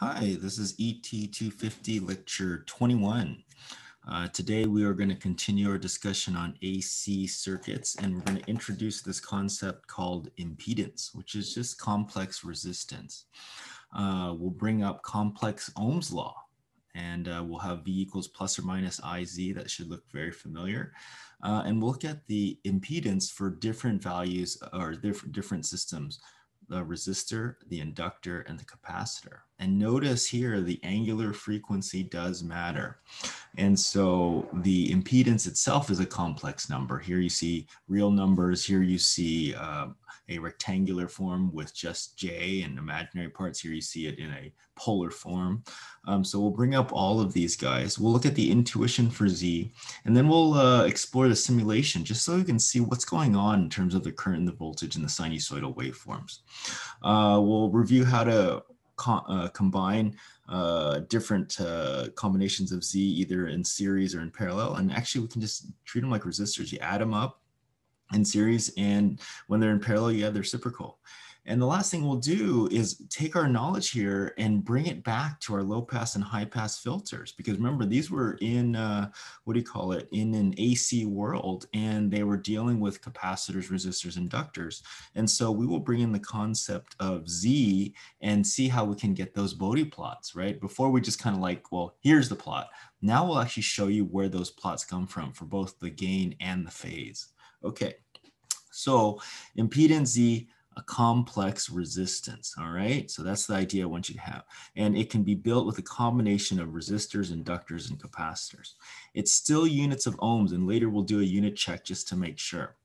Hi, this is ET250 lecture 21. Uh, today we are going to continue our discussion on AC circuits and we're going to introduce this concept called impedance, which is just complex resistance. Uh, we'll bring up complex Ohm's law and uh, we'll have V equals plus or minus IZ that should look very familiar. Uh, and we'll look at the impedance for different values or different, different systems the resistor, the inductor, and the capacitor. And notice here, the angular frequency does matter. And so the impedance itself is a complex number. Here you see real numbers. Here you see uh, a rectangular form with just J and imaginary parts. Here you see it in a polar form. Um, so we'll bring up all of these guys. We'll look at the intuition for Z, and then we'll uh, explore the simulation just so you can see what's going on in terms of the current and the voltage and the sinusoidal waveforms. Uh, we'll review how to co uh, combine uh, different uh, combinations of Z either in series or in parallel. And actually we can just treat them like resistors. You add them up in series and when they're in parallel, you have the reciprocal. And the last thing we'll do is take our knowledge here and bring it back to our low pass and high pass filters. Because remember, these were in, uh, what do you call it, in an AC world, and they were dealing with capacitors, resistors, inductors. And so we will bring in the concept of Z and see how we can get those Bode plots, right? Before we just kind of like, well, here's the plot. Now we'll actually show you where those plots come from for both the gain and the phase. Okay, so impedance Z, a complex resistance, all right? So that's the idea I want you to have. And it can be built with a combination of resistors, inductors, and capacitors. It's still units of ohms, and later we'll do a unit check just to make sure.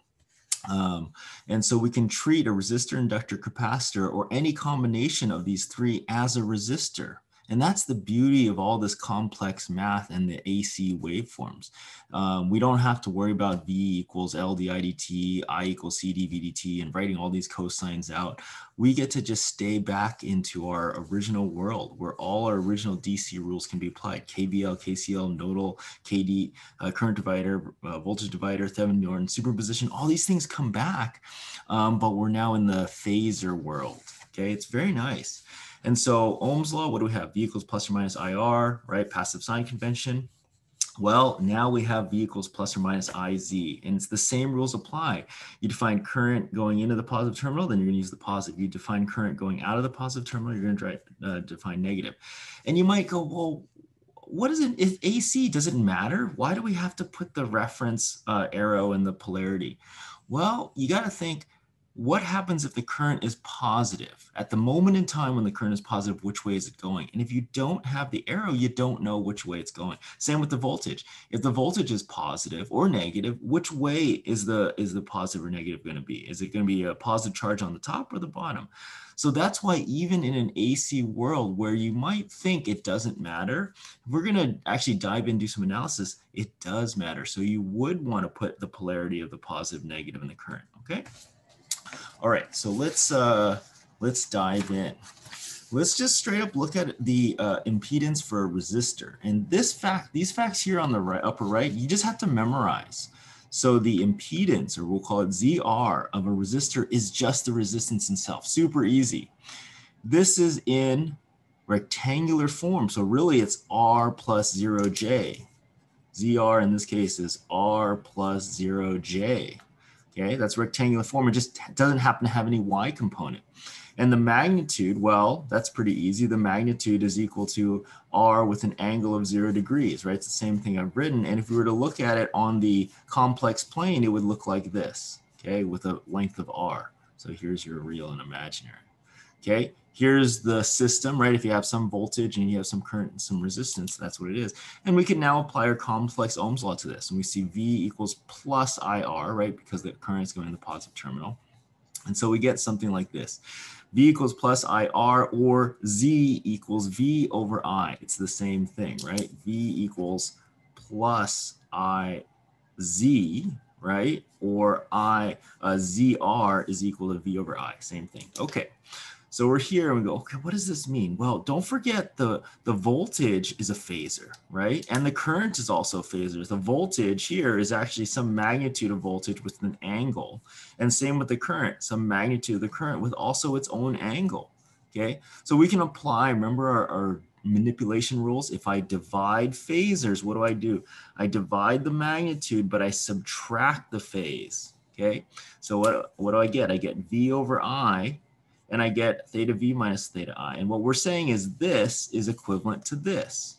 Um, and so we can treat a resistor, inductor, capacitor, or any combination of these three as a resistor, and that's the beauty of all this complex math and the AC waveforms. Um, we don't have to worry about V equals L d I equals C d V dt, and writing all these cosines out. We get to just stay back into our original world where all our original DC rules can be applied. KVL, KCL, nodal, KD, uh, current divider, uh, voltage divider, Thevenin Norton, superposition, all these things come back, um, but we're now in the phasor world. Okay, it's very nice. And so Ohm's law, what do we have? V equals plus or minus IR, right? Passive sign convention. Well, now we have V equals plus or minus IZ, and it's the same rules apply. You define current going into the positive terminal, then you're going to use the positive. You define current going out of the positive terminal, you're going to uh, define negative. And you might go, well, what is it? If AC doesn't matter, why do we have to put the reference uh, arrow in the polarity? Well, you got to think what happens if the current is positive? At the moment in time when the current is positive, which way is it going? And if you don't have the arrow, you don't know which way it's going. Same with the voltage. If the voltage is positive or negative, which way is the is the positive or negative going to be? Is it going to be a positive charge on the top or the bottom? So that's why even in an AC world where you might think it doesn't matter, we're going to actually dive into some analysis, it does matter. So you would want to put the polarity of the positive, negative in the current, okay? All right, so let's uh, let's dive in. Let's just straight up look at the uh, impedance for a resistor. And this fact, these facts here on the right, upper right, you just have to memorize. So the impedance, or we'll call it ZR of a resistor is just the resistance itself. Super easy. This is in rectangular form. So really it's R plus zero J. ZR in this case is R plus zero J. Okay, that's rectangular form. It just doesn't happen to have any y component. And the magnitude, well, that's pretty easy. The magnitude is equal to r with an angle of zero degrees, right? It's the same thing I've written. And if we were to look at it on the complex plane, it would look like this, okay, with a length of r. So here's your real and imaginary. Okay, here's the system, right? If you have some voltage and you have some current and some resistance, that's what it is. And we can now apply our complex Ohm's law to this. And we see V equals plus IR, right? Because the current is going in the positive terminal. And so we get something like this. V equals plus IR or Z equals V over I. It's the same thing, right? V equals plus IZ, right? Or I, uh, ZR is equal to V over I, same thing. Okay. So we're here and we go, okay, what does this mean? Well, don't forget the, the voltage is a phasor, right? And the current is also phasors. The voltage here is actually some magnitude of voltage with an angle. And same with the current, some magnitude of the current with also its own angle. Okay, so we can apply, remember our, our manipulation rules. If I divide phasors, what do I do? I divide the magnitude, but I subtract the phase. Okay, so what, what do I get? I get V over I, and I get theta V minus theta I. And what we're saying is this is equivalent to this.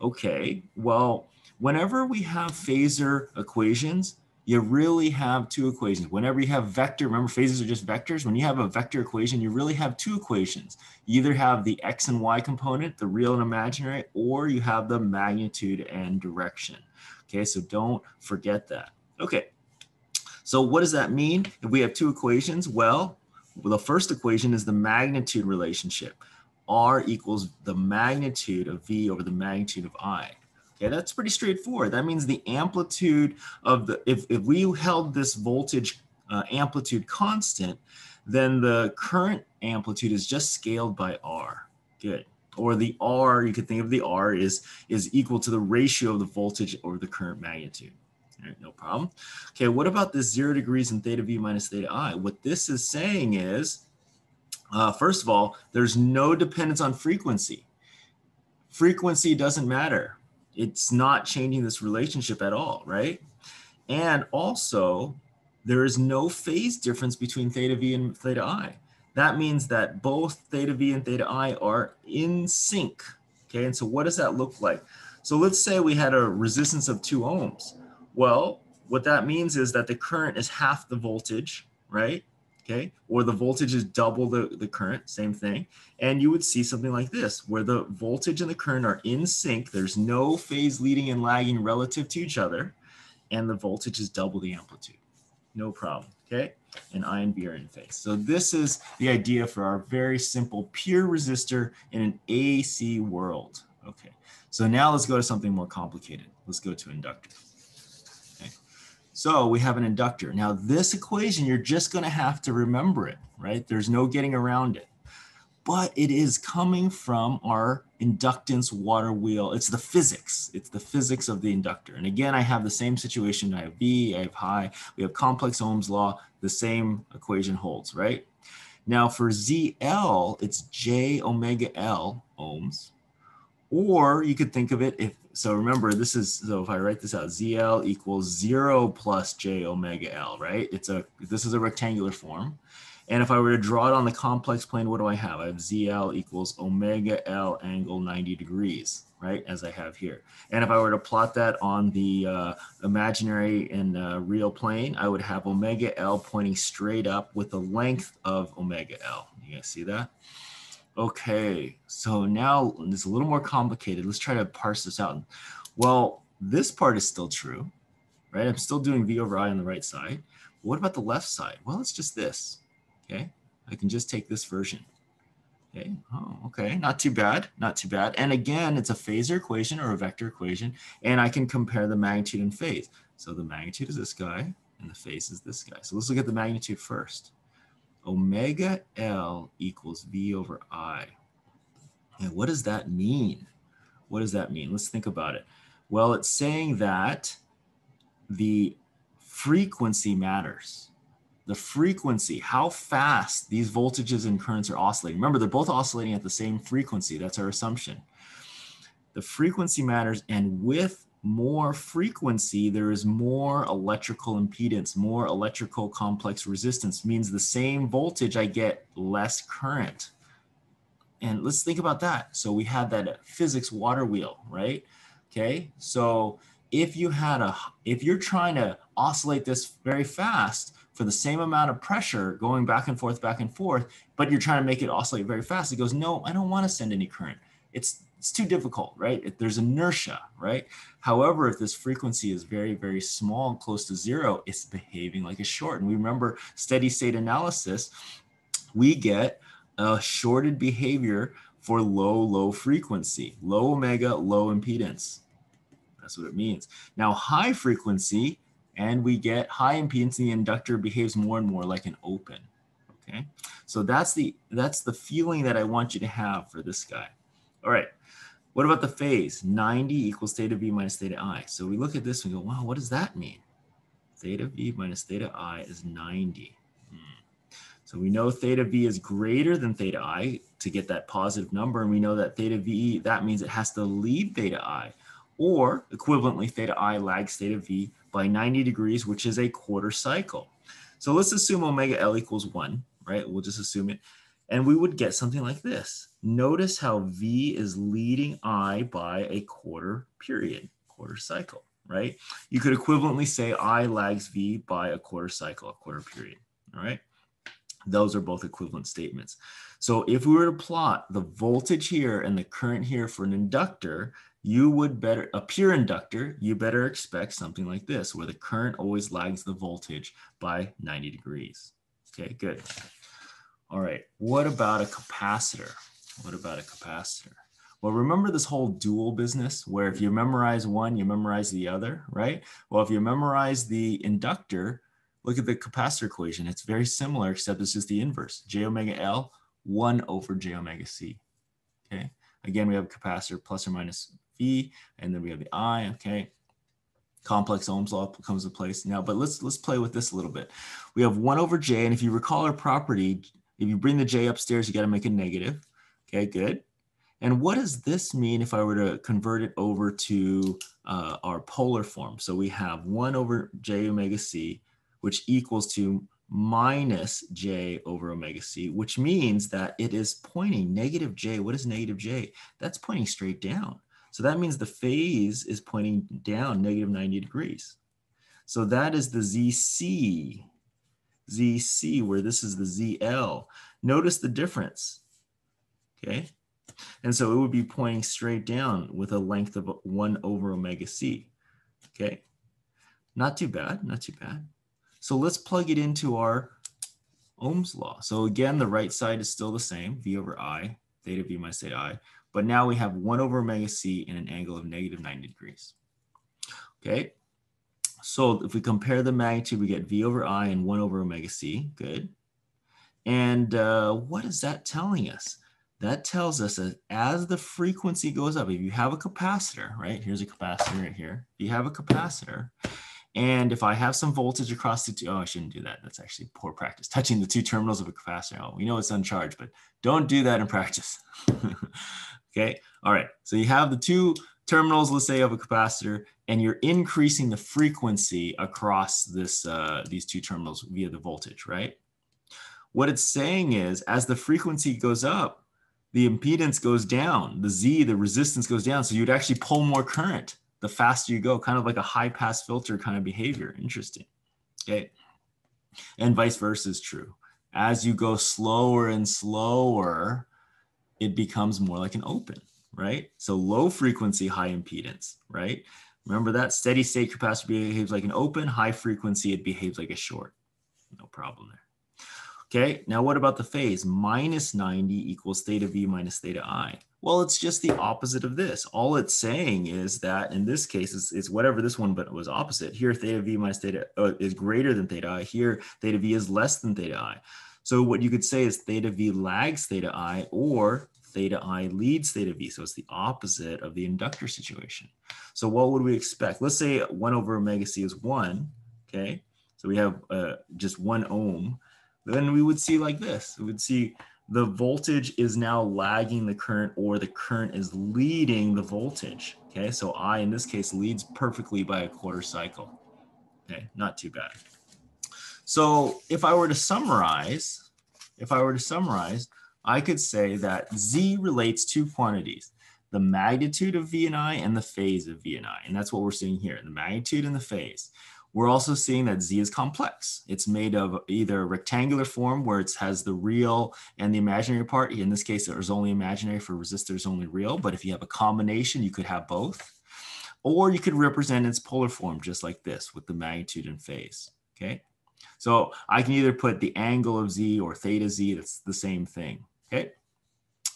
Okay, well, whenever we have phasor equations, you really have two equations. Whenever you have vector, remember phasors are just vectors. When you have a vector equation, you really have two equations. You either have the x and y component, the real and imaginary, or you have the magnitude and direction. Okay, so don't forget that. Okay, so what does that mean? If we have two equations, well, the first equation is the magnitude relationship. R equals the magnitude of V over the magnitude of I. Okay, that's pretty straightforward. That means the amplitude of the, if, if we held this voltage uh, amplitude constant, then the current amplitude is just scaled by R. Good. Or the R, you could think of the R is, is equal to the ratio of the voltage over the current magnitude. No problem. Okay, what about this zero degrees in theta V minus theta I? What this is saying is, uh, first of all, there's no dependence on frequency. Frequency doesn't matter it's not changing this relationship at all, right? And also, there is no phase difference between theta v and theta i. That means that both theta v and theta i are in sync. Okay, and so what does that look like? So let's say we had a resistance of two ohms. Well, what that means is that the current is half the voltage, right? okay? Or the voltage is double the, the current, same thing. And you would see something like this, where the voltage and the current are in sync. There's no phase leading and lagging relative to each other. And the voltage is double the amplitude. No problem, okay? And I and B are in phase. So this is the idea for our very simple pure resistor in an AC world. Okay, so now let's go to something more complicated. Let's go to inductor. So we have an inductor. Now this equation, you're just gonna have to remember it, right? There's no getting around it. But it is coming from our inductance water wheel. It's the physics. It's the physics of the inductor. And again, I have the same situation. I have V, I have high, we have complex Ohm's law. The same equation holds, right? Now for ZL, it's J omega L ohms. Or you could think of it if so remember, this is, so if I write this out, ZL equals zero plus J omega L, right? It's a, this is a rectangular form. And if I were to draw it on the complex plane, what do I have? I have ZL equals omega L angle 90 degrees, right? As I have here. And if I were to plot that on the uh, imaginary and uh, real plane, I would have omega L pointing straight up with the length of omega L. You guys see that? Okay, so now it's a little more complicated. Let's try to parse this out. Well, this part is still true, right? I'm still doing V over I on the right side. What about the left side? Well, it's just this, okay? I can just take this version. Okay, oh, okay, not too bad, not too bad. And again, it's a phasor equation or a vector equation, and I can compare the magnitude and phase. So the magnitude is this guy, and the phase is this guy. So let's look at the magnitude first omega L equals V over I. And what does that mean? What does that mean? Let's think about it. Well, it's saying that the frequency matters. The frequency, how fast these voltages and currents are oscillating. Remember, they're both oscillating at the same frequency. That's our assumption. The frequency matters. And with more frequency, there is more electrical impedance, more electrical complex resistance, means the same voltage, I get less current. And let's think about that. So we had that physics water wheel, right? Okay, so if you had a, if you're trying to oscillate this very fast for the same amount of pressure going back and forth, back and forth, but you're trying to make it oscillate very fast, it goes, no, I don't want to send any current. It's it's too difficult, right? If there's inertia, right? However, if this frequency is very, very small and close to zero, it's behaving like a short. And we remember steady state analysis, we get a shorted behavior for low, low frequency, low omega, low impedance. That's what it means. Now, high frequency, and we get high impedance, the inductor behaves more and more like an open. Okay, so that's the that's the feeling that I want you to have for this guy. All right. What about the phase? 90 equals theta v minus theta i. So we look at this and go, wow, what does that mean? Theta v minus theta i is 90. Hmm. So we know theta v is greater than theta i to get that positive number. And we know that theta v, that means it has to lead theta i. Or equivalently, theta i lags theta v by 90 degrees, which is a quarter cycle. So let's assume omega L equals one, right? We'll just assume it. And we would get something like this. Notice how V is leading I by a quarter period, quarter cycle, right? You could equivalently say I lags V by a quarter cycle, a quarter period, all right? Those are both equivalent statements. So if we were to plot the voltage here and the current here for an inductor, you would better, a pure inductor, you better expect something like this, where the current always lags the voltage by 90 degrees. Okay, good. All right, what about a capacitor? What about a capacitor? Well, remember this whole dual business where if you memorize one, you memorize the other, right? Well, if you memorize the inductor, look at the capacitor equation. It's very similar, except it's just the inverse. J omega L, 1 over J omega C. Okay. Again, we have capacitor plus or minus V, and then we have the I. Okay. Complex Ohm's law comes into place now, but let's let's play with this a little bit. We have 1 over J, and if you recall our property, if you bring the J upstairs, you got to make a negative. Okay, good. And what does this mean if I were to convert it over to uh, our polar form? So we have 1 over J omega C which equals to minus j over omega c, which means that it is pointing negative j. What is negative j? That's pointing straight down. So that means the phase is pointing down negative 90 degrees. So that is the ZC, ZC, where this is the ZL. Notice the difference, okay? And so it would be pointing straight down with a length of 1 over omega c, okay? Not too bad, not too bad. So let's plug it into our Ohm's law. So again, the right side is still the same, V over I, theta V minus theta I, but now we have one over omega C in an angle of negative 90 degrees. Okay, so if we compare the magnitude, we get V over I and one over omega C, good. And uh, what is that telling us? That tells us that as the frequency goes up, if you have a capacitor, right? Here's a capacitor right here. If you have a capacitor, and if I have some voltage across the two, oh, I shouldn't do that. That's actually poor practice. Touching the two terminals of a capacitor. Oh, we know it's uncharged, but don't do that in practice. okay. All right. So you have the two terminals, let's say, of a capacitor, and you're increasing the frequency across this uh, these two terminals via the voltage, right? What it's saying is, as the frequency goes up, the impedance goes down. The Z, the resistance goes down. So you'd actually pull more current the faster you go, kind of like a high pass filter kind of behavior. Interesting. Okay. And vice versa is true. As you go slower and slower, it becomes more like an open, right? So low frequency, high impedance, right? Remember that steady state capacitor behaves like an open, high frequency, it behaves like a short. No problem there. Okay, now what about the phase? Minus 90 equals theta v minus theta i. Well, it's just the opposite of this. All it's saying is that in this case, it's, it's whatever this one but it was opposite. Here, theta v minus theta uh, is greater than theta i. Here, theta v is less than theta i. So what you could say is theta v lags theta i or theta i leads theta v. So it's the opposite of the inductor situation. So what would we expect? Let's say 1 over omega c is 1, okay? So we have uh, just 1 ohm. Then we would see like this. We would see the voltage is now lagging the current or the current is leading the voltage. Okay, so I in this case leads perfectly by a quarter cycle. Okay, not too bad. So if I were to summarize, if I were to summarize, I could say that Z relates two quantities, the magnitude of V and I and the phase of V and I. And that's what we're seeing here, the magnitude and the phase. We're also seeing that Z is complex. It's made of either rectangular form where it has the real and the imaginary part. In this case, there's only imaginary for resistors, only real. But if you have a combination, you could have both. Or you could represent its polar form just like this with the magnitude and phase, okay? So I can either put the angle of Z or theta Z, that's the same thing, okay?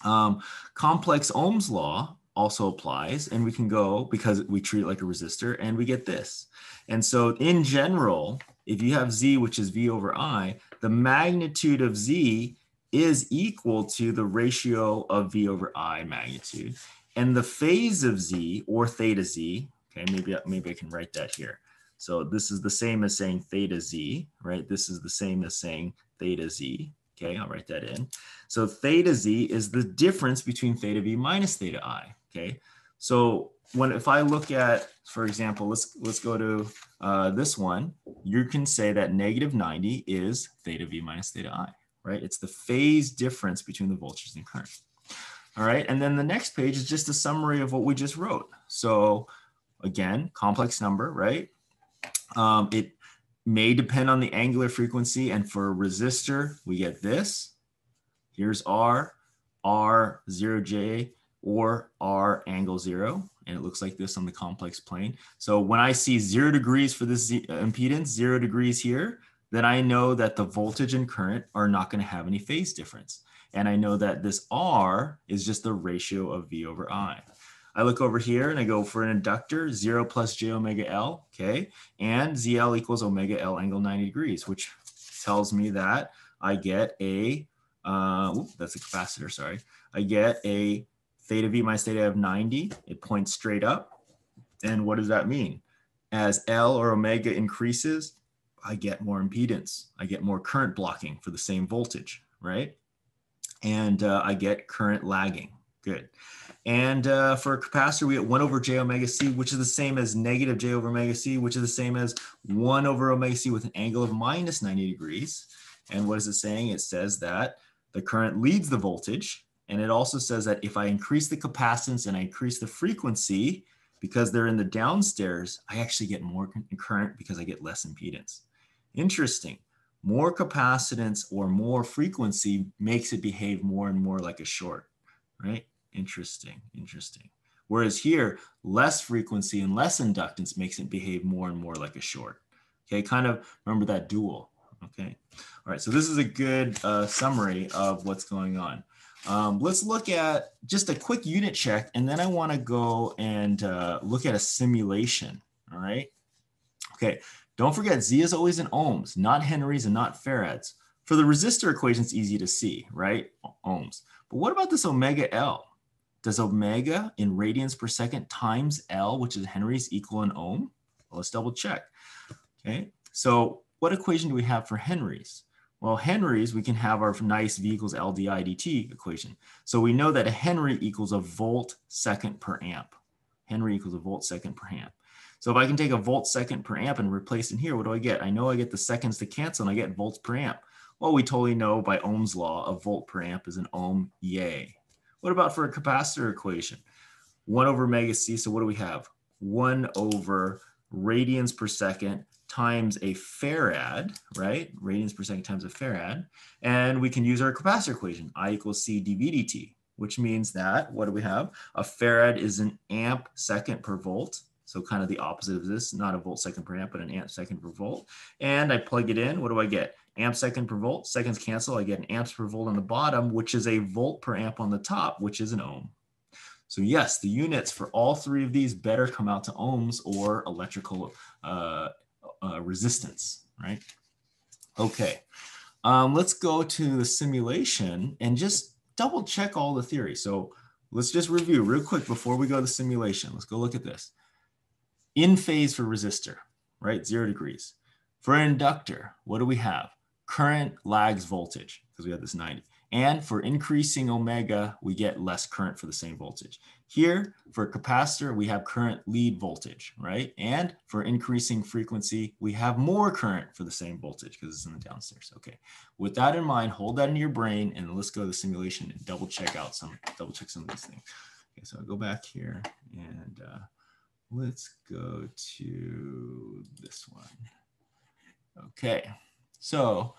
Um, complex Ohm's law also applies and we can go because we treat it like a resistor and we get this. And so in general, if you have Z, which is V over I, the magnitude of Z is equal to the ratio of V over I magnitude. And the phase of Z or theta Z, okay, maybe, maybe I can write that here. So this is the same as saying theta Z, right? This is the same as saying theta Z, Okay, I'll write that in. So theta z is the difference between theta v minus theta i. Okay, so when if I look at, for example, let's let's go to uh, this one, you can say that negative 90 is theta v minus theta i, right? It's the phase difference between the voltage and current. All right, and then the next page is just a summary of what we just wrote. So again, complex number, right? Um, it may depend on the angular frequency. And for a resistor, we get this. Here's R, R0J, or R angle zero. And it looks like this on the complex plane. So when I see zero degrees for this uh, impedance, zero degrees here, then I know that the voltage and current are not going to have any phase difference. And I know that this R is just the ratio of V over I. I look over here and I go for an inductor, 0 plus j omega L, okay? And ZL equals omega L angle 90 degrees, which tells me that I get a, uh, that's a capacitor, sorry. I get a theta V minus theta of 90. It points straight up. And what does that mean? As L or omega increases, I get more impedance. I get more current blocking for the same voltage, right? And uh, I get current lagging. Good. And uh, for a capacitor, we get 1 over j omega c, which is the same as negative j over omega c, which is the same as 1 over omega c with an angle of minus 90 degrees. And what is it saying? It says that the current leads the voltage. And it also says that if I increase the capacitance and I increase the frequency, because they're in the downstairs, I actually get more current because I get less impedance. Interesting. More capacitance or more frequency makes it behave more and more like a short, right? Interesting, interesting. Whereas here, less frequency and less inductance makes it behave more and more like a short. Okay, kind of remember that dual. Okay, all right, so this is a good uh, summary of what's going on. Um, let's look at just a quick unit check, and then I want to go and uh, look at a simulation. All right. Okay, don't forget Z is always in ohms, not henries and not farads. For the resistor equation, it's easy to see, right? Ohms. But what about this omega L? Does omega in radians per second times L, which is henries, equal an ohm? Well, let's double check. Okay, so what equation do we have for henries? Well, henries, we can have our nice V equals L di dt equation. So we know that a henry equals a volt second per amp. Henry equals a volt second per amp. So if I can take a volt second per amp and replace in here, what do I get? I know I get the seconds to cancel and I get volts per amp. Well, we totally know by Ohm's law, a volt per amp is an ohm, yay. What about for a capacitor equation? 1 over omega c, so what do we have? 1 over radians per second times a farad, right? Radians per second times a farad. And we can use our capacitor equation, I equals C dV dt, which means that, what do we have? A farad is an amp second per volt. So kind of the opposite of this, not a volt second per amp, but an amp second per volt. And I plug it in, what do I get? Amp second per volt, seconds cancel, I get an amps per volt on the bottom, which is a volt per amp on the top, which is an ohm. So yes, the units for all three of these better come out to ohms or electrical uh, uh, resistance, right? Okay, um, let's go to the simulation and just double check all the theory. So let's just review real quick before we go to the simulation. Let's go look at this. In phase for resistor, right? Zero degrees. For inductor, what do we have? Current lags voltage because we have this 90. And for increasing omega, we get less current for the same voltage. Here, for a capacitor, we have current lead voltage, right? And for increasing frequency, we have more current for the same voltage because it's in the downstairs. Okay, with that in mind, hold that in your brain and let's go to the simulation and double check out some, double check some of these things. Okay, so I'll go back here and uh, let's go to this one. Okay. So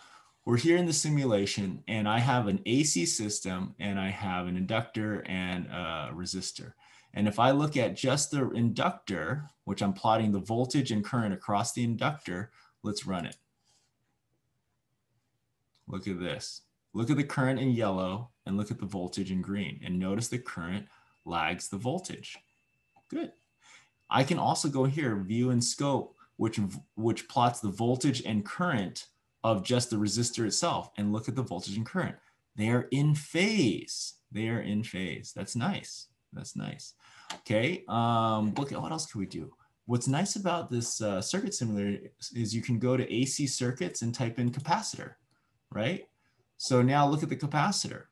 we're here in the simulation and I have an AC system and I have an inductor and a resistor. And if I look at just the inductor, which I'm plotting the voltage and current across the inductor, let's run it. Look at this. Look at the current in yellow and look at the voltage in green and notice the current lags the voltage. Good. I can also go here, view and scope, which, which plots the voltage and current of just the resistor itself and look at the voltage and current. They are in phase. They are in phase. That's nice. That's nice. Okay. Um, look at what else can we do? What's nice about this uh, circuit simulator is you can go to AC circuits and type in capacitor, right? So now look at the capacitor.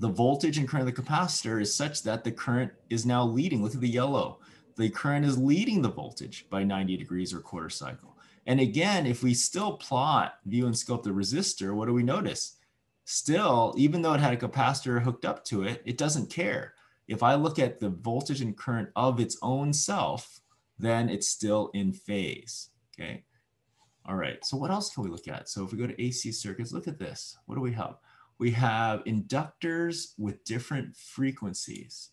The voltage and current of the capacitor is such that the current is now leading. Look at the yellow. The current is leading the voltage by 90 degrees or quarter cycle. And again, if we still plot, view, and scope the resistor, what do we notice? Still, even though it had a capacitor hooked up to it, it doesn't care. If I look at the voltage and current of its own self, then it's still in phase, okay? All right, so what else can we look at? So if we go to AC circuits, look at this. What do we have? We have inductors with different frequencies.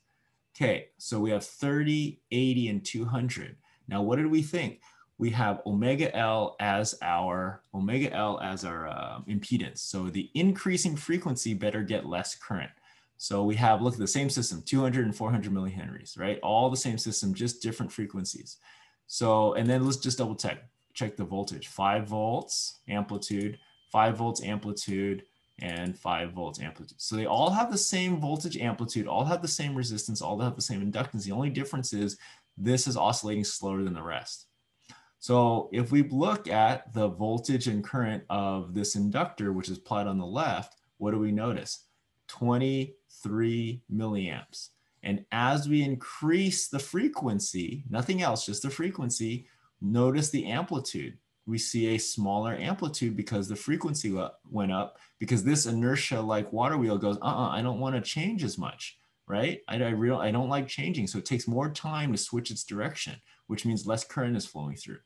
Okay, so we have 30, 80, and 200. Now, what did we think? We have omega L as our omega L as our uh, impedance. So the increasing frequency better get less current. So we have, look at the same system, 200 and 400 millihenries, right? All the same system, just different frequencies. So, and then let's just double check check the voltage. Five volts amplitude, five volts amplitude, and five volts amplitude. So they all have the same voltage amplitude, all have the same resistance, all have the same inductance. The only difference is this is oscillating slower than the rest. So if we look at the voltage and current of this inductor, which is plotted on the left, what do we notice? 23 milliamps. And as we increase the frequency, nothing else, just the frequency, Notice the amplitude. We see a smaller amplitude because the frequency went up because this inertia like water wheel goes, uh-uh, I don't want to change as much, right? I, I, real, I don't like changing. So it takes more time to switch its direction, which means less current is flowing through.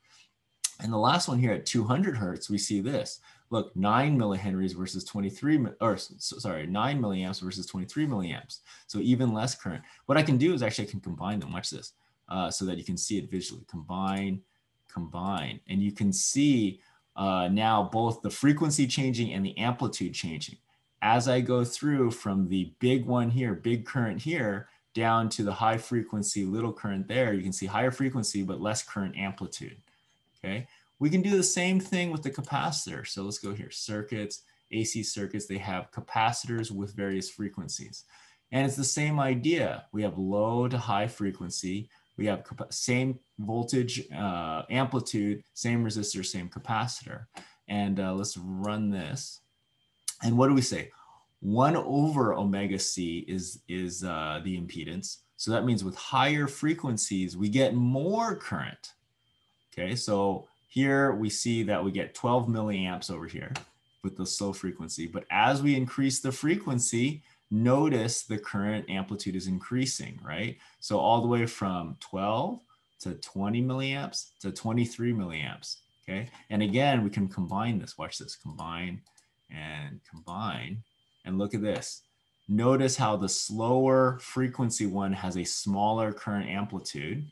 And the last one here at 200 Hertz, we see this. Look, nine millihenries versus 23, or sorry, nine milliamps versus 23 milliamps. So even less current. What I can do is actually I can combine them. Watch this, uh, so that you can see it visually. Combine combine. And you can see uh, now both the frequency changing and the amplitude changing. As I go through from the big one here, big current here, down to the high frequency, little current there, you can see higher frequency, but less current amplitude, okay? We can do the same thing with the capacitor. So let's go here, circuits, AC circuits, they have capacitors with various frequencies. And it's the same idea. We have low to high frequency, we have same voltage uh, amplitude, same resistor, same capacitor. And uh, let's run this. And what do we say? One over omega C is, is uh, the impedance. So that means with higher frequencies, we get more current. Okay, so here we see that we get 12 milliamps over here with the slow frequency. But as we increase the frequency, notice the current amplitude is increasing, right? So all the way from 12 to 20 milliamps to 23 milliamps, okay? And again, we can combine this. Watch this, combine and combine. And look at this. Notice how the slower frequency one has a smaller current amplitude.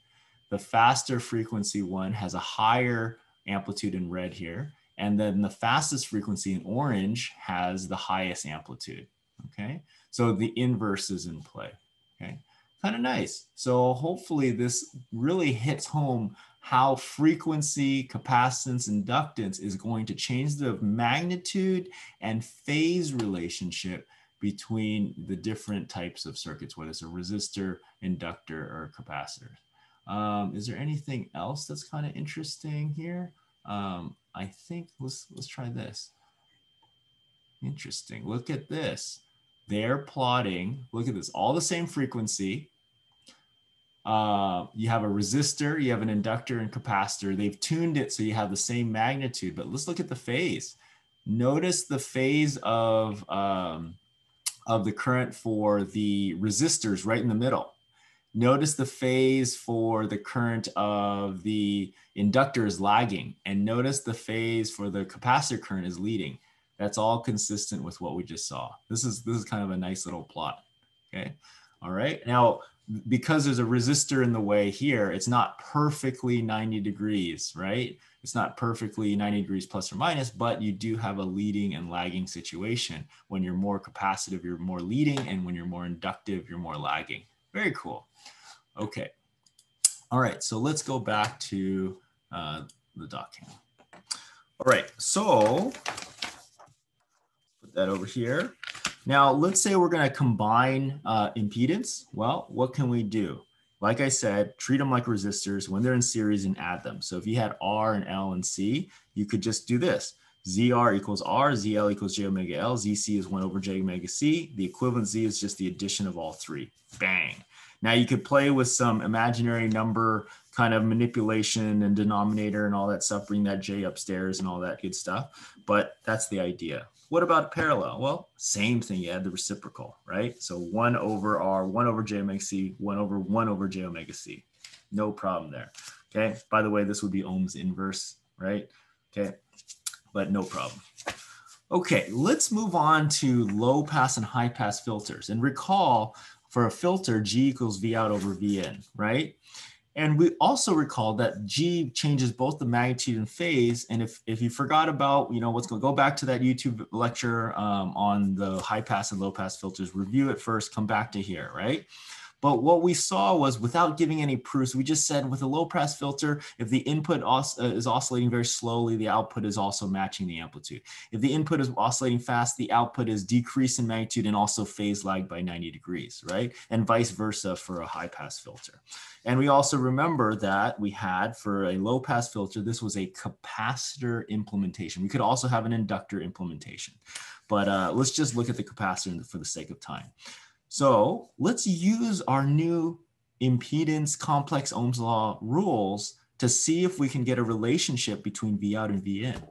The faster frequency one has a higher amplitude in red here. And then the fastest frequency in orange has the highest amplitude, okay? So the inverse is in play, okay? Kind of nice. So hopefully this really hits home how frequency, capacitance, inductance is going to change the magnitude and phase relationship between the different types of circuits, whether it's a resistor, inductor, or capacitor. Um, is there anything else that's kind of interesting here? Um, I think let's let's try this. Interesting. Look at this they're plotting, look at this, all the same frequency. Uh, you have a resistor, you have an inductor and capacitor. They've tuned it so you have the same magnitude, but let's look at the phase. Notice the phase of, um, of the current for the resistors right in the middle. Notice the phase for the current of the inductor is lagging and notice the phase for the capacitor current is leading. That's all consistent with what we just saw. This is, this is kind of a nice little plot, okay? All right, now, because there's a resistor in the way here, it's not perfectly 90 degrees, right? It's not perfectly 90 degrees plus or minus, but you do have a leading and lagging situation. When you're more capacitive, you're more leading, and when you're more inductive, you're more lagging. Very cool. Okay. All right, so let's go back to uh, the doc. cam. All right, so put that over here. Now, let's say we're going to combine uh, impedance. Well, what can we do? Like I said, treat them like resistors when they're in series and add them. So if you had R and L and C, you could just do this. ZR equals R, ZL equals J omega L, ZC is 1 over J omega C. The equivalent Z is just the addition of all three. Bang. Now you could play with some imaginary number kind of manipulation and denominator and all that stuff, bring that J upstairs and all that good stuff. But that's the idea. What about parallel? Well, same thing. You add the reciprocal, right? So 1 over R, 1 over J omega C, 1 over 1 over J omega C. No problem there. Okay. By the way, this would be Ohm's inverse, right? Okay. But no problem. Okay, let's move on to low pass and high pass filters. And recall for a filter, G equals V out over V in, right? And we also recall that G changes both the magnitude and phase. And if, if you forgot about, you know, what's going to go back to that YouTube lecture um, on the high pass and low pass filters, review it first, come back to here, right? But what we saw was without giving any proofs, we just said with a low pass filter, if the input os uh, is oscillating very slowly, the output is also matching the amplitude. If the input is oscillating fast, the output is decreased in magnitude and also phase lagged by 90 degrees, right? And vice versa for a high pass filter. And we also remember that we had for a low pass filter, this was a capacitor implementation. We could also have an inductor implementation. But uh, let's just look at the capacitor for the sake of time. So let's use our new impedance complex Ohm's law rules to see if we can get a relationship between V out and V in.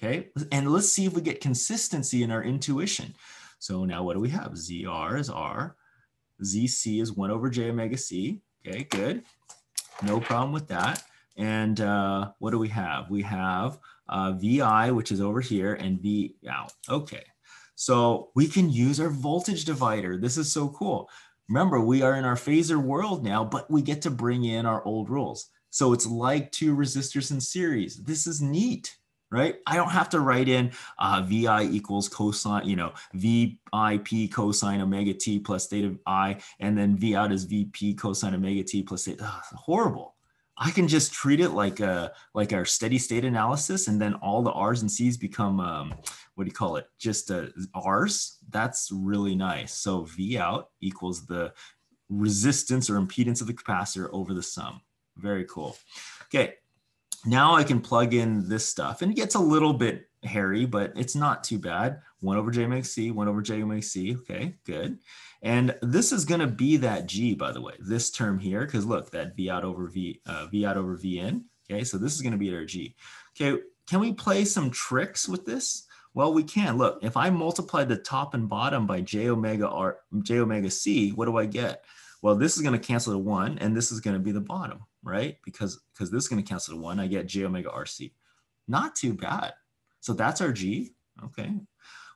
Okay, and let's see if we get consistency in our intuition. So now what do we have? ZR is R, ZC is 1 over J omega C. Okay, good. No problem with that. And uh, what do we have? We have uh, VI, which is over here, and V out. Okay, so we can use our voltage divider. This is so cool. Remember, we are in our phasor world now, but we get to bring in our old rules. So it's like two resistors in series. This is neat, right? I don't have to write in uh, VI equals cosine, you know, VIP cosine omega t plus theta I, and then V out is VP cosine omega t plus theta. Ugh, horrible. I can just treat it like a like our steady state analysis, and then all the R's and C's become um, what do you call it? Just uh, R's. That's really nice. So V out equals the resistance or impedance of the capacitor over the sum. Very cool. Okay, now I can plug in this stuff, and it gets a little bit hairy, but it's not too bad. One over J omega C, one over J omega C. Okay, good. And this is going to be that G, by the way, this term here, because look, that V out over V, uh, V out over V in. Okay, so this is going to be our G. Okay, can we play some tricks with this? Well, we can. Look, if I multiply the top and bottom by J omega R, J omega C, what do I get? Well, this is going to cancel to one, and this is going to be the bottom, right? Because because this is going to cancel to one, I get J omega RC. Not too bad. So that's our G. Okay.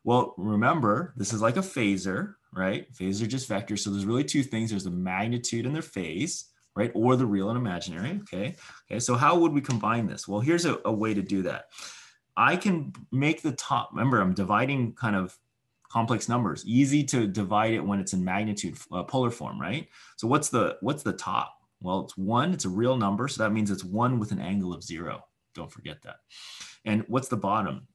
Well, remember, this is like a phasor, right? Phasors are just vectors. So there's really two things. There's the magnitude and their phase, right? Or the real and imaginary, okay? Okay, so how would we combine this? Well, here's a, a way to do that. I can make the top, remember I'm dividing kind of complex numbers, easy to divide it when it's in magnitude uh, polar form, right? So what's the, what's the top? Well, it's one, it's a real number. So that means it's one with an angle of zero. Don't forget that. And what's the bottom?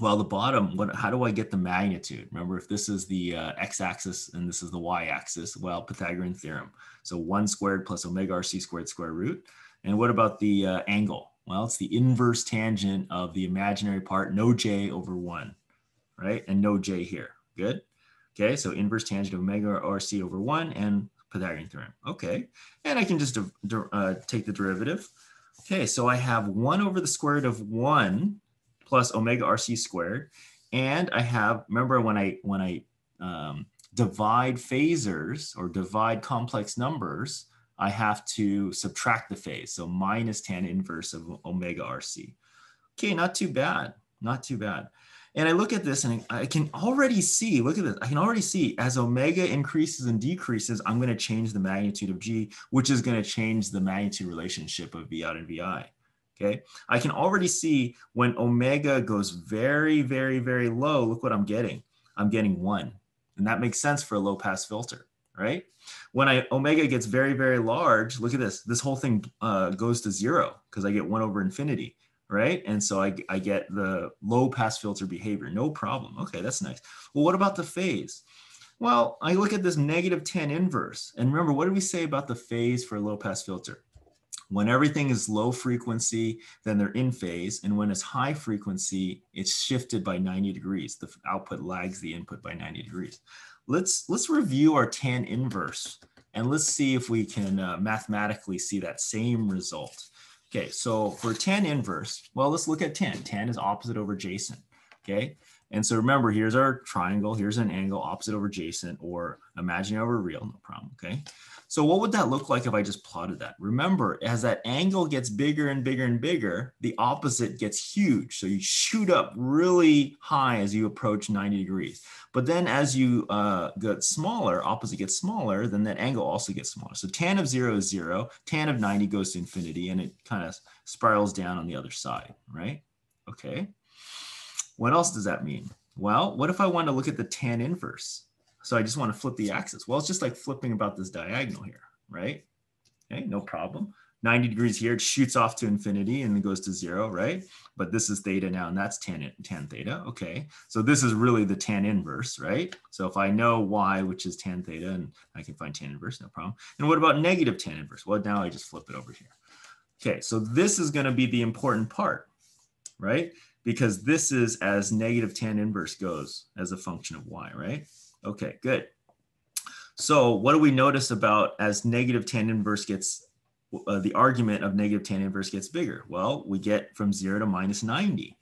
well, the bottom, what, how do I get the magnitude? Remember, if this is the uh, x-axis and this is the y-axis, well, Pythagorean theorem. So 1 squared plus omega rc squared square root. And what about the uh, angle? Well, it's the inverse tangent of the imaginary part, no j over 1, right? And no j here. Good? Okay, so inverse tangent of omega rc over 1 and Pythagorean theorem. Okay, and I can just uh, take the derivative. Okay, so I have 1 over the square root of 1 plus omega RC squared. And I have, remember when I, when I um, divide phasors or divide complex numbers, I have to subtract the phase. So minus tan inverse of omega RC. Okay, not too bad, not too bad. And I look at this and I can already see, look at this, I can already see as omega increases and decreases, I'm going to change the magnitude of G, which is going to change the magnitude relationship of V out and VI. Okay. I can already see when omega goes very, very, very low, look what I'm getting. I'm getting one. And that makes sense for a low pass filter, right? When I omega gets very, very large, look at this. This whole thing uh, goes to zero because I get one over infinity, right? And so I, I get the low pass filter behavior, no problem. Okay, that's nice. Well, what about the phase? Well, I look at this negative tan inverse. And remember, what did we say about the phase for a low pass filter? When everything is low frequency, then they're in phase. And when it's high frequency, it's shifted by 90 degrees. The output lags the input by 90 degrees. Let's, let's review our tan inverse and let's see if we can uh, mathematically see that same result. Okay, so for tan inverse, well, let's look at tan. Tan is opposite over adjacent, okay? And so remember, here's our triangle, here's an angle opposite over adjacent or imaginary over real, no problem, okay? So what would that look like if I just plotted that? Remember, as that angle gets bigger and bigger and bigger, the opposite gets huge. So you shoot up really high as you approach 90 degrees. But then as you uh, get smaller, opposite gets smaller, then that angle also gets smaller. So tan of zero is zero, tan of 90 goes to infinity, and it kind of spirals down on the other side, right? Okay. What else does that mean? Well, what if I want to look at the tan inverse? So I just want to flip the axis. Well, it's just like flipping about this diagonal here, right? Okay, no problem. 90 degrees here, it shoots off to infinity and then goes to zero, right? But this is theta now, and that's tan, tan theta, okay? So this is really the tan inverse, right? So if I know y, which is tan theta, and I can find tan inverse, no problem. And what about negative tan inverse? Well, now I just flip it over here. Okay, so this is gonna be the important part, right? Because this is as negative tan inverse goes as a function of y, right? Okay, good. So what do we notice about as negative tan inverse gets, uh, the argument of negative tan inverse gets bigger? Well, we get from zero to minus 90.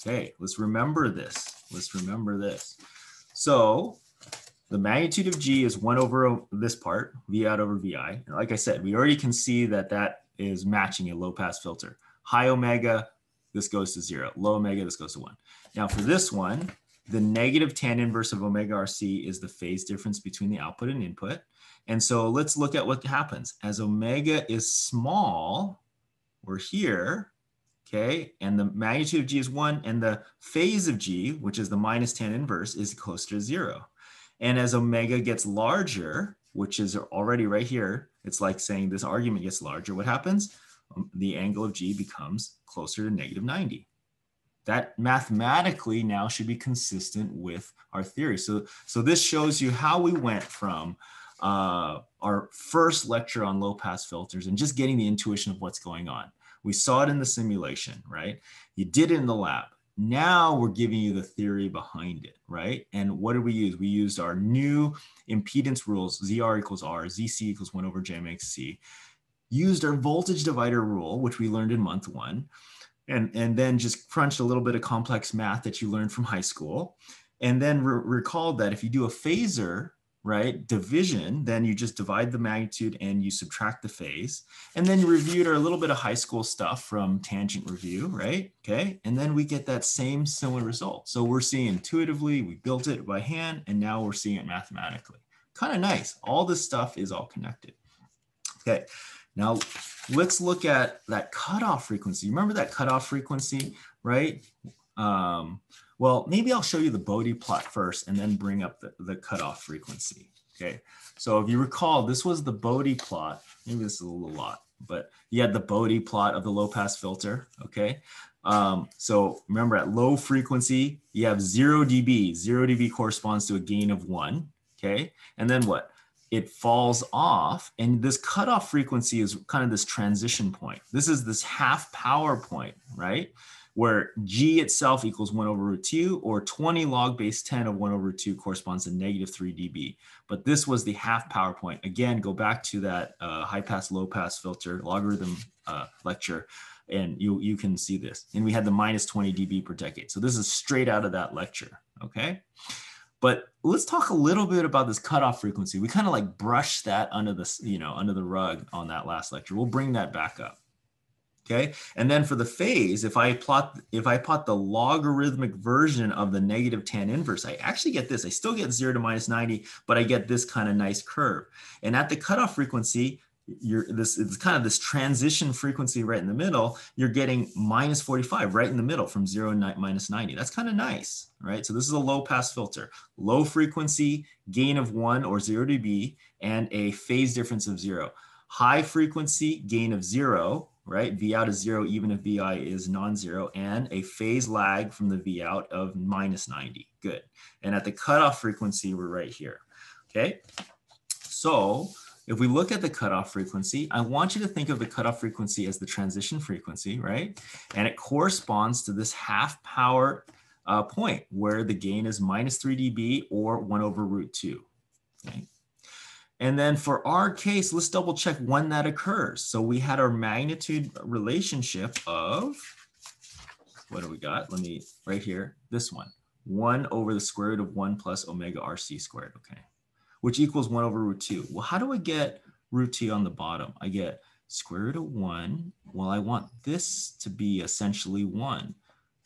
Okay, let's remember this. Let's remember this. So the magnitude of G is one over this part, V out over VI. And Like I said, we already can see that that is matching a low pass filter. High omega, this goes to zero. Low omega, this goes to one. Now for this one, the negative tan inverse of omega RC is the phase difference between the output and input. And so let's look at what happens. As omega is small, we're here, okay? And the magnitude of G is one and the phase of G, which is the minus tan inverse, is closer to zero. And as omega gets larger, which is already right here, it's like saying this argument gets larger. What happens? Um, the angle of G becomes closer to negative 90 that mathematically now should be consistent with our theory. So, so this shows you how we went from uh, our first lecture on low pass filters and just getting the intuition of what's going on. We saw it in the simulation, right? You did it in the lab. Now we're giving you the theory behind it, right? And what did we use? We used our new impedance rules, ZR equals R, ZC equals 1 over J makes C. Used our voltage divider rule, which we learned in month one and, and then just crunched a little bit of complex math that you learned from high school. And then re recalled that if you do a phasor, right, division, then you just divide the magnitude and you subtract the phase. And then you reviewed our little bit of high school stuff from tangent review, right? Okay. And then we get that same similar result. So we're seeing intuitively, we built it by hand, and now we're seeing it mathematically. Kind of nice. All this stuff is all connected. Okay. Now let's look at that cutoff frequency. Remember that cutoff frequency, right? Um, well, maybe I'll show you the Bode plot first and then bring up the, the cutoff frequency. Okay, so if you recall, this was the Bode plot. Maybe this is a little lot, but you had the Bode plot of the low pass filter. Okay, um, so remember at low frequency, you have zero dB. Zero dB corresponds to a gain of one. Okay, and then what? It falls off and this cutoff frequency is kind of this transition point. This is this half power point, right? Where G itself equals one over root two or 20 log base 10 of one over two corresponds to negative three dB. But this was the half power point. Again, go back to that uh, high pass, low pass filter logarithm uh, lecture and you, you can see this. And we had the minus 20 dB per decade. So this is straight out of that lecture, okay? But let's talk a little bit about this cutoff frequency. We kind of like brushed that under the, you know, under the rug on that last lecture. We'll bring that back up. Okay. And then for the phase, if I plot, if I plot the logarithmic version of the negative tan inverse, I actually get this. I still get zero to minus 90, but I get this kind of nice curve. And at the cutoff frequency, you're this it's kind of this transition frequency right in the middle. You're getting minus 45 right in the middle from 0 and minus 90 that's kind of nice right? So this is a low pass filter low frequency gain of 1 or 0 dB and a phase difference of 0 high frequency gain of 0 right? V out is 0 even if vi is non-zero and a phase lag from the v out of minus 90 good. And at the cutoff frequency we're right here okay? So if we look at the cutoff frequency, I want you to think of the cutoff frequency as the transition frequency, right? And it corresponds to this half power uh, point where the gain is minus 3 dB or 1 over root 2. Okay. And then for our case, let's double check when that occurs. So we had our magnitude relationship of, what do we got? Let me, right here, this one. 1 over the square root of 1 plus omega rc squared, okay? Which equals 1 over root 2. Well, how do I get root 2 on the bottom? I get square root of 1. Well, I want this to be essentially 1.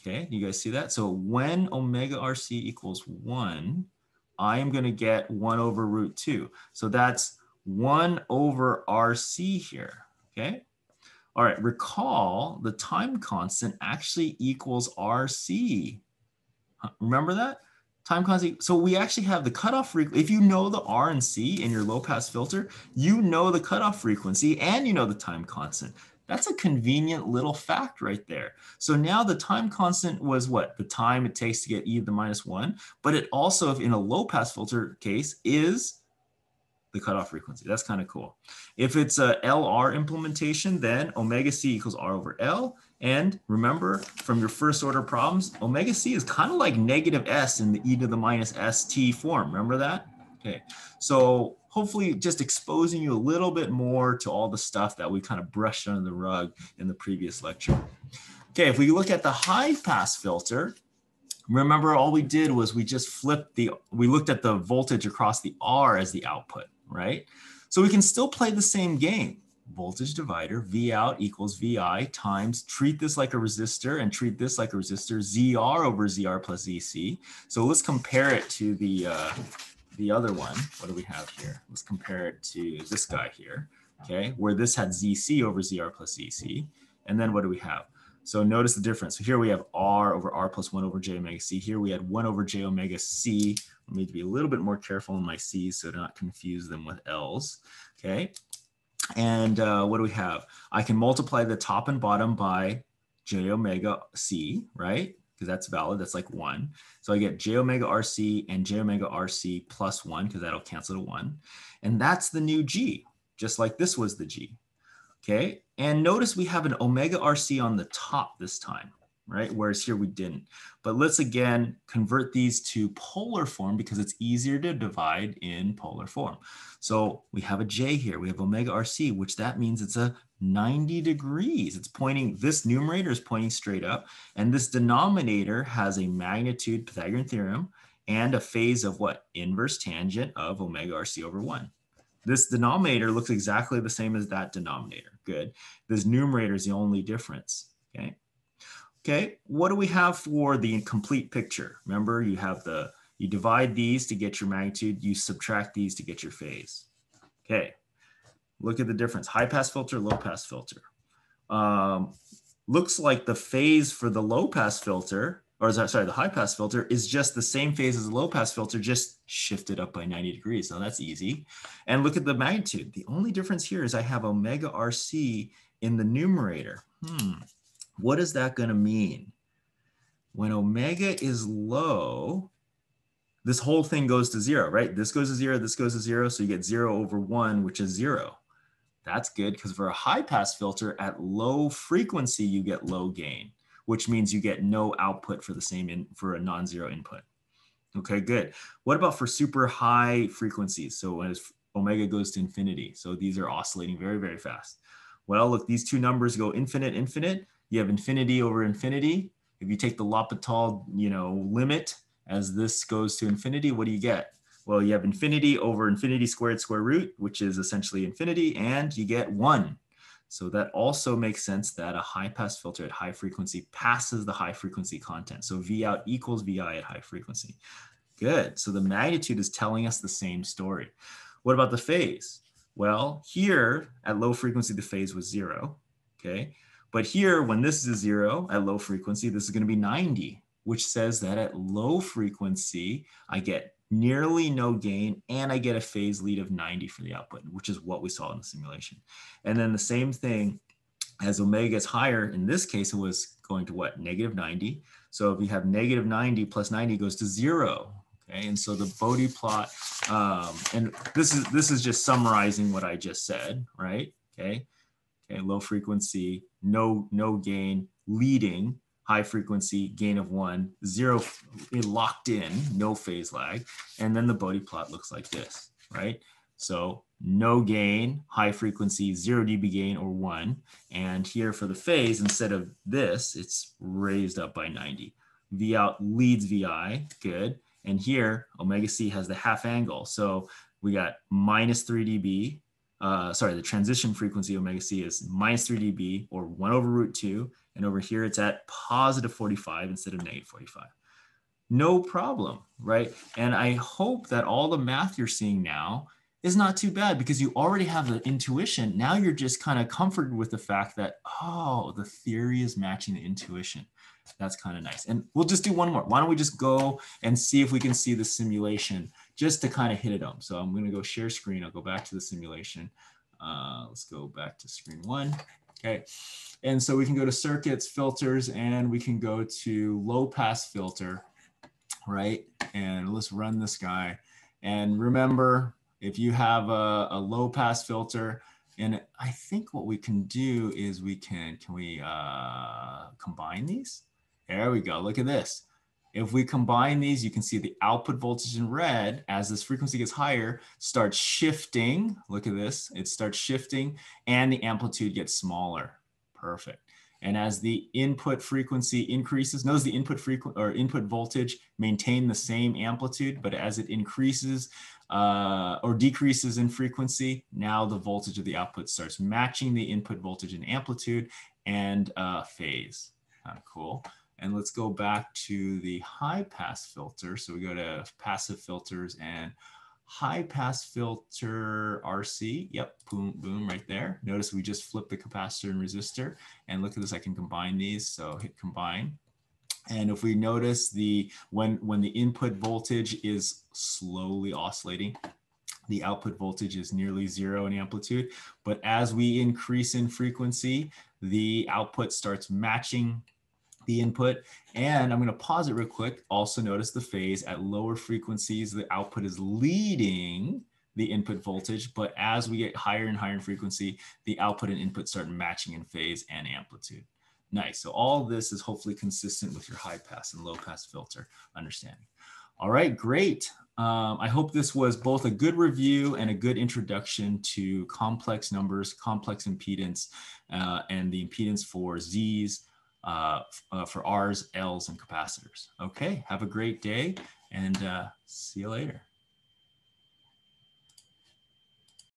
Okay, you guys see that? So when omega RC equals 1, I am going to get 1 over root 2. So that's 1 over RC here. Okay. All right, recall the time constant actually equals RC. Remember that? Time constant. So we actually have the cutoff frequency. If you know the R and C in your low pass filter, you know the cutoff frequency and you know the time constant. That's a convenient little fact right there. So now the time constant was what? The time it takes to get e to the minus one, but it also, if in a low pass filter case, is the cutoff frequency. That's kind of cool. If it's a LR implementation, then omega C equals R over L. And remember from your first order problems, omega C is kind of like negative S in the e to the minus ST form. Remember that? Okay, so hopefully just exposing you a little bit more to all the stuff that we kind of brushed under the rug in the previous lecture. Okay, if we look at the high pass filter, remember all we did was we just flipped the, we looked at the voltage across the R as the output, right? So we can still play the same game. Voltage divider, V out equals VI times, treat this like a resistor and treat this like a resistor, ZR over ZR plus ZC. So let's compare it to the, uh, the other one, what do we have here? Let's compare it to this guy here, okay, where this had ZC over ZR plus ZC. And then what do we have? So notice the difference. So here we have R over R plus 1 over J omega C. Here we had 1 over J omega C. I need to be a little bit more careful in my C's so to not confuse them with L's. Okay. And uh, what do we have? I can multiply the top and bottom by J omega C, right? because that's valid. That's like one. So I get j omega RC and j omega RC plus one because that'll cancel to one. And that's the new G, just like this was the G. Okay. And notice we have an omega RC on the top this time right? Whereas here we didn't. But let's again convert these to polar form because it's easier to divide in polar form. So we have a J here, we have omega RC, which that means it's a 90 degrees. It's pointing, this numerator is pointing straight up and this denominator has a magnitude Pythagorean theorem and a phase of what? Inverse tangent of omega RC over one. This denominator looks exactly the same as that denominator. Good. This numerator is the only difference. Okay. Okay, what do we have for the complete picture? Remember, you have the, you divide these to get your magnitude, you subtract these to get your phase. Okay, look at the difference. High pass filter, low pass filter. Um, looks like the phase for the low pass filter, or sorry, the high pass filter is just the same phase as the low pass filter, just shifted up by 90 degrees. Now that's easy. And look at the magnitude. The only difference here is I have omega RC in the numerator. Hmm. What is that going to mean? When omega is low, this whole thing goes to zero, right? This goes to zero, this goes to zero. So you get zero over one, which is zero. That's good because for a high pass filter at low frequency, you get low gain, which means you get no output for the same in for a non-zero input. Okay, good. What about for super high frequencies? So as omega goes to infinity. So these are oscillating very, very fast. Well, look, these two numbers go infinite, infinite you have infinity over infinity. If you take the L'Hopital, you know, limit as this goes to infinity, what do you get? Well, you have infinity over infinity squared square root, which is essentially infinity, and you get one. So that also makes sense that a high pass filter at high frequency passes the high frequency content. So V out equals VI at high frequency. Good. So the magnitude is telling us the same story. What about the phase? Well, here at low frequency, the phase was zero. Okay. But here, when this is zero at low frequency, this is going to be 90, which says that at low frequency, I get nearly no gain and I get a phase lead of 90 for the output, which is what we saw in the simulation. And then the same thing as omega is higher, in this case, it was going to what? Negative 90. So if you have negative 90 plus 90 goes to zero. Okay, and so the Bode plot, um, and this is this is just summarizing what I just said, right? Okay, okay, low frequency, no no gain, leading, high frequency, gain of one, zero eh, locked in, no phase lag, and then the Bode plot looks like this, right? So no gain, high frequency, zero dB gain or one, and here for the phase, instead of this, it's raised up by 90. V out leads VI, good. And here, omega C has the half angle. So we got minus 3 dB. Uh, sorry, the transition frequency omega C is minus 3 dB or 1 over root 2. And over here, it's at positive 45 instead of negative 45. No problem, right? And I hope that all the math you're seeing now is not too bad because you already have the intuition. Now you're just kind of comforted with the fact that, oh, the theory is matching the intuition. That's kind of nice. And we'll just do one more. Why don't we just go and see if we can see the simulation just to kind of hit it home. So I'm going to go share screen. I'll go back to the simulation. Uh, let's go back to screen one. Okay. And so we can go to circuits, filters, and we can go to low pass filter, right? And let's run this guy. And remember, if you have a, a low pass filter, and I think what we can do is we can, can we uh, combine these? There we go. Look at this. If we combine these, you can see the output voltage in red as this frequency gets higher, starts shifting. Look at this. It starts shifting and the amplitude gets smaller. Perfect. And as the input frequency increases, notice the input frequency or input voltage maintain the same amplitude, but as it increases uh, or decreases in frequency, now the voltage of the output starts matching the input voltage and amplitude and uh, phase. Kind of cool. And let's go back to the high pass filter. So we go to passive filters and high pass filter RC. Yep, boom, boom, right there. Notice we just flipped the capacitor and resistor. And look at this, I can combine these. So hit combine. And if we notice the when when the input voltage is slowly oscillating, the output voltage is nearly zero in amplitude. But as we increase in frequency, the output starts matching the input. And I'm going to pause it real quick. Also notice the phase at lower frequencies, the output is leading the input voltage, but as we get higher and higher in frequency, the output and input start matching in phase and amplitude. Nice. So all this is hopefully consistent with your high pass and low pass filter understanding. All right, great. Um, I hope this was both a good review and a good introduction to complex numbers, complex impedance, uh, and the impedance for Z's, uh, uh, for R's, L's, and capacitors. Okay, have a great day and uh, see you later.